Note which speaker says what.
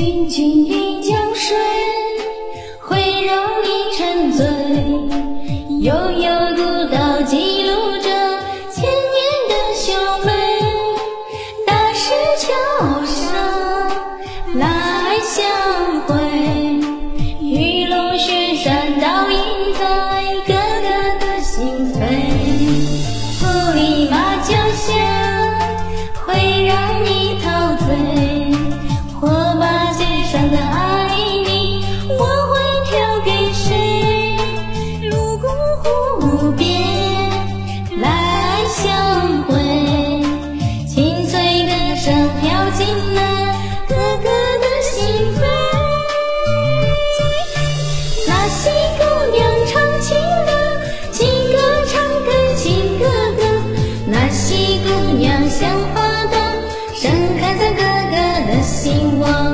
Speaker 1: 清清的江水会让你沉醉悠悠的姑娘像花朵盛开在哥哥的心窝。